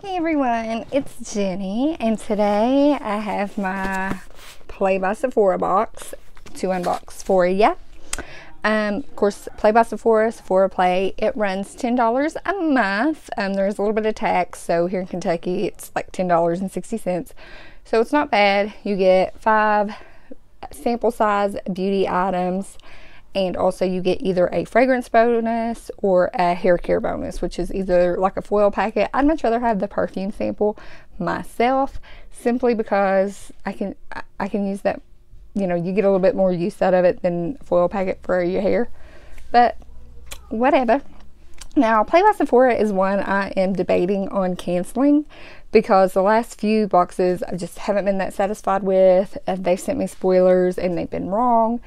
Hey everyone, it's Jenny, and today I have my Play by Sephora box to unbox for you. Um, of course, Play by Sephora, Sephora Play, it runs $10 a month. Um, there's a little bit of tax, so here in Kentucky it's like $10.60. So it's not bad. You get five sample size beauty items and also you get either a fragrance bonus or a hair care bonus which is either like a foil packet. I'd much rather have the perfume sample myself simply because i can i can use that you know you get a little bit more use out of it than foil packet for your hair. But whatever. Now play by sephora is one i am debating on canceling because the last few boxes i just haven't been that satisfied with. Uh, they sent me spoilers and they've been wrong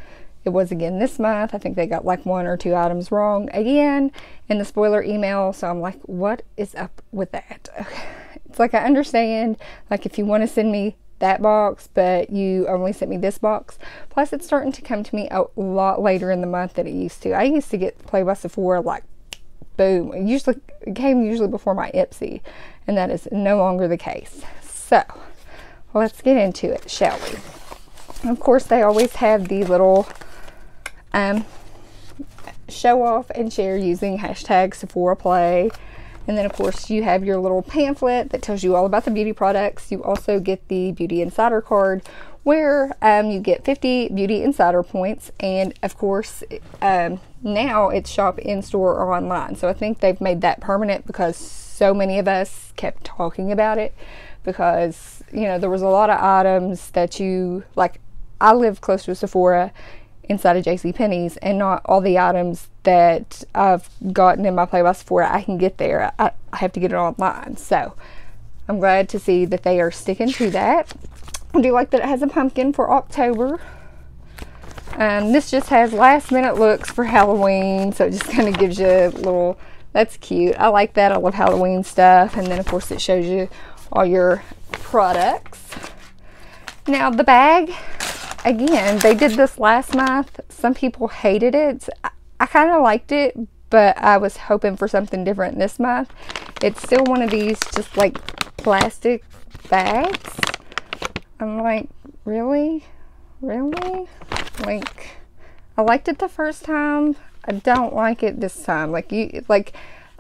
it was again this month. I think they got like one or two items wrong again in the spoiler email. So I'm like, what is up with that? It's like I understand, like if you want to send me that box, but you only sent me this box. Plus, it's starting to come to me a lot later in the month than it used to. I used to get Play by Sephora like boom. It usually it came usually before my Ipsy, and that is no longer the case. So let's get into it, shall we? Of course, they always have the little um, show off and share using hashtag Sephora Play. And then, of course, you have your little pamphlet that tells you all about the beauty products. You also get the Beauty Insider card where um, you get 50 Beauty Insider points. And, of course, um, now it's shop in store or online. So I think they've made that permanent because so many of us kept talking about it because, you know, there was a lot of items that you, like, I live close to Sephora inside of JC Penney's and not all the items that I've gotten in my Play by Sephora I can get there. I, I have to get it online. So I'm glad to see that they are sticking to that. I do like that it has a pumpkin for October. Um, this just has last minute looks for Halloween. So it just kind of gives you a little, that's cute. I like that. I love Halloween stuff. And then of course it shows you all your products. Now the bag again, they did this last month. Some people hated it. I, I kind of liked it, but I was hoping for something different this month. It's still one of these just like plastic bags. I'm like, really? Really? Like, I liked it the first time. I don't like it this time. Like, you, like,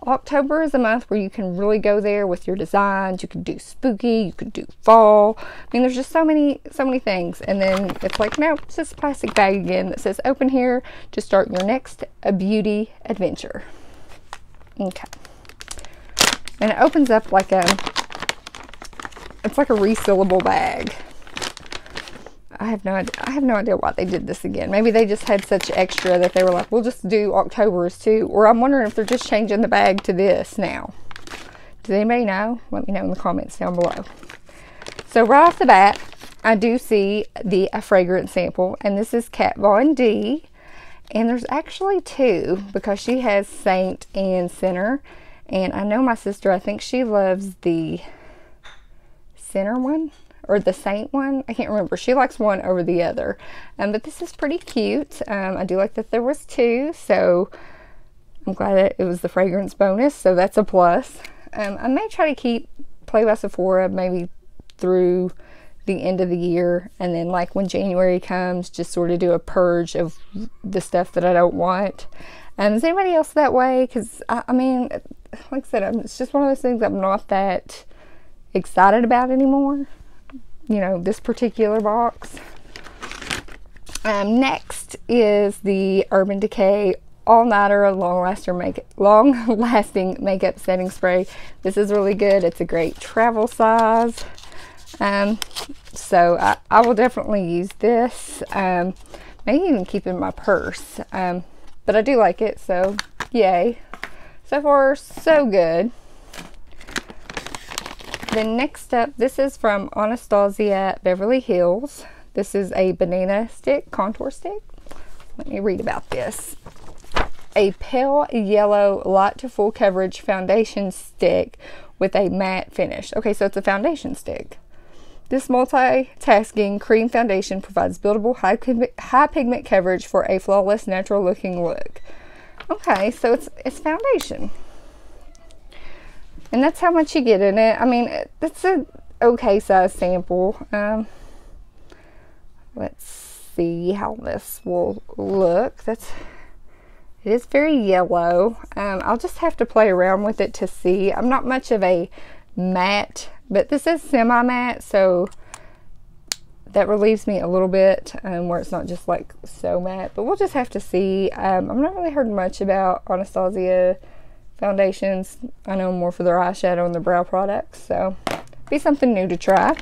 October is a month where you can really go there with your designs. You can do spooky, you could do fall. I mean, there's just so many, so many things. And then it's like, no, it's just a plastic bag again that says open here to start your next a beauty adventure. Okay. And it opens up like a, it's like a resealable bag. I have no idea. I have no idea why they did this again. Maybe they just had such extra that they were like, we'll just do October's too. Or I'm wondering if they're just changing the bag to this now. Does anybody know? Let me know in the comments down below. So right off the bat, I do see the a fragrance sample, and this is Kat Von D. And there's actually two because she has Saint and Sinner. And I know my sister, I think she loves the Sinner one or the Saint one. I can't remember. She likes one over the other. Um, but this is pretty cute. Um, I do like that there was two, so I'm glad that it was the fragrance bonus, so that's a plus. Um, I may try to keep Play by Sephora maybe through the end of the year, and then like when January comes, just sort of do a purge of the stuff that I don't want. Um, is anybody else that way? Because I, I, mean, like I said, it's just one of those things I'm not that excited about anymore you know, this particular box. Um, next is the Urban Decay All Nighter Long Lasting Make Long Lasting Makeup Setting Spray. This is really good. It's a great travel size. Um, so I, I, will definitely use this. Um, maybe even keep in my purse. Um, but I do like it, so yay. So far, so good. Then next up, this is from Anastasia Beverly Hills. This is a banana stick, contour stick. Let me read about this. A pale yellow light to full coverage foundation stick with a matte finish. Okay, so it's a foundation stick. This multitasking cream foundation provides buildable high, high pigment coverage for a flawless natural looking look. Okay, so it's it's foundation. And that's how much you get in it. I mean, it's a okay size sample. Um, let's see how this will look. That's it is very yellow. Um, I'll just have to play around with it to see. I'm not much of a matte, but this is semi-matte, so that relieves me a little bit um, where it's not just like so matte. But we'll just have to see. Um, I've not really heard much about Anastasia foundations. I know more for their eyeshadow and their brow products, so be something new to try.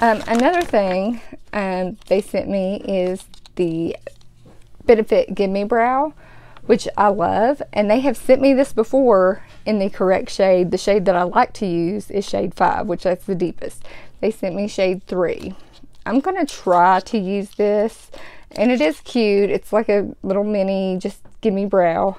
Um, another thing um, they sent me is the Benefit Gimme Brow, which I love. And they have sent me this before in the correct shade. The shade that I like to use is shade 5, which that's the deepest. They sent me shade 3. I'm going to try to use this. And it is cute. It's like a little mini, just gimme brow.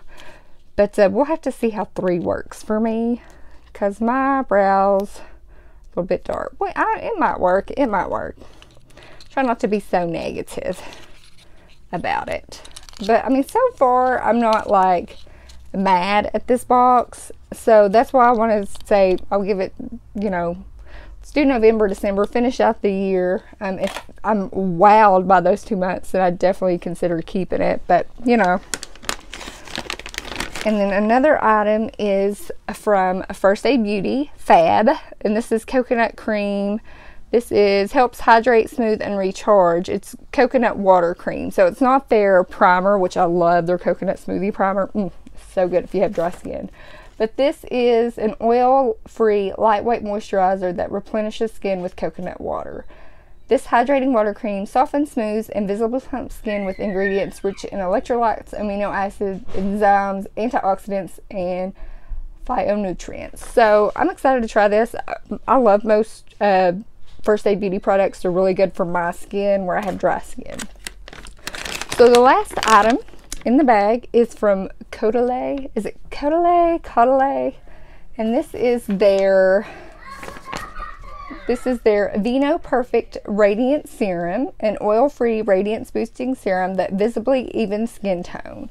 But uh, we'll have to see how 3 works for me. Because my brows a little bit dark. Well, I, it might work. It might work. Try not to be so negative about it. But I mean, so far, I'm not like mad at this box. So that's why I want to say I'll give it, you know, let's do November, December, finish out the year. Um, if I'm wowed by those two months, then I definitely consider keeping it. But, you know. And then another item is from First Aid Beauty, Fab. And this is coconut cream this is helps hydrate, smooth, and recharge. It's coconut water cream. So it's not their primer, which I love their coconut smoothie primer. Mm, so good if you have dry skin. But this is an oil-free, lightweight moisturizer that replenishes skin with coconut water. This hydrating water cream softens, smooths, and visibly plumps skin with ingredients rich in electrolytes, amino acids, enzymes, antioxidants, and phytonutrients. So I'm excited to try this. I love most uh, First Aid Beauty products They're really good for my skin where I have dry skin. So the last item in the bag is from Caudalie. Is it Caudalie? Caudalie? And this is their this is their Vinoperfect Radiant Serum, an oil-free radiance boosting serum that visibly evens skin tone.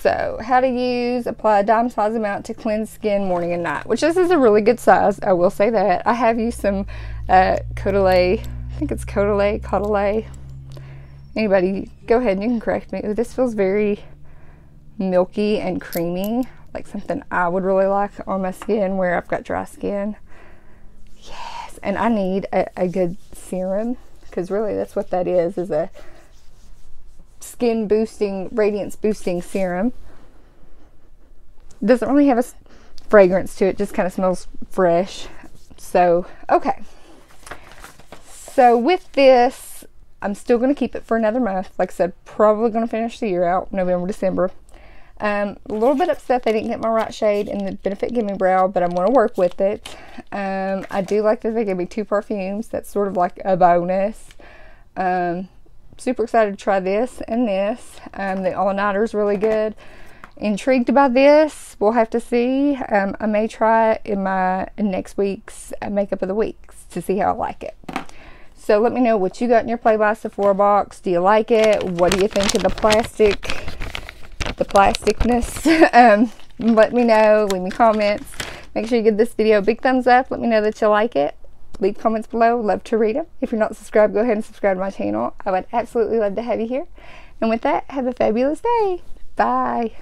So, how to use, apply a dime size amount to cleanse skin morning and night, which this is a really good size. I will say that. I have used some uh, Caudalie, I think it's Caudalie, Caudalie. Anybody, go ahead and you can correct me. Ooh, this feels very milky and creamy, like something I would really like on my skin where I've got dry skin. Yes, and I need a, a good serum because really that's what that is, is a skin boosting, radiance boosting serum. Doesn't really have a fragrance to it, just kind of smells fresh. So, okay. So with this, I'm still going to keep it for another month. Like I said, probably going to finish the year out, November, December. Um, a little bit upset they didn't get my right shade in the Benefit Gimme Brow, but I'm going to work with it. Um, I do like that they gave me two perfumes. That's sort of like a bonus. Um, super excited to try this and this. Um, the All Nighter is really good. Intrigued by this. We'll have to see. Um, I may try it in my next week's Makeup of the Weeks to see how I like it. So let me know what you got in your Play by Sephora box. Do you like it? What do you think of the plastic, the plasticness? um, let me know. Leave me comments. Make sure you give this video a big thumbs up. Let me know that you like it. Leave comments below. Love to read them. If you're not subscribed, go ahead and subscribe to my channel. I would absolutely love to have you here. And with that, have a fabulous day. Bye.